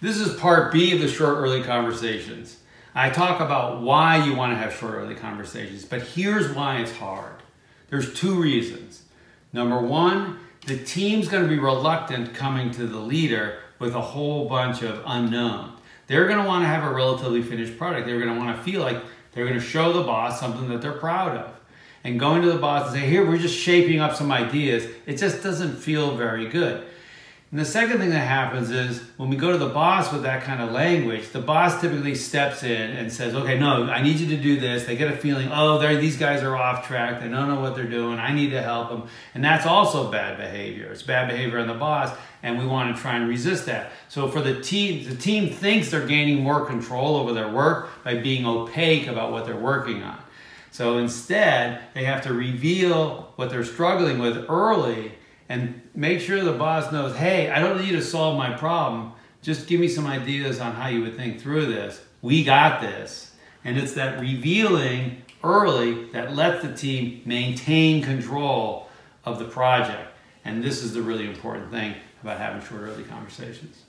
This is part B of the short early conversations. I talk about why you want to have short early conversations, but here's why it's hard. There's two reasons. Number one, the team's going to be reluctant coming to the leader with a whole bunch of unknown. They're going to want to have a relatively finished product. They're going to want to feel like they're going to show the boss something that they're proud of. And going to the boss and say, here, we're just shaping up some ideas, it just doesn't feel very good. And the second thing that happens is when we go to the boss with that kind of language, the boss typically steps in and says, okay, no, I need you to do this. They get a feeling, oh, these guys are off track. They don't know what they're doing. I need to help them. And that's also bad behavior. It's bad behavior on the boss, and we want to try and resist that. So for the team, the team thinks they're gaining more control over their work by being opaque about what they're working on. So instead, they have to reveal what they're struggling with early and make sure the boss knows, hey, I don't need you to solve my problem. Just give me some ideas on how you would think through this. We got this. And it's that revealing early that lets the team maintain control of the project. And this is the really important thing about having short early conversations.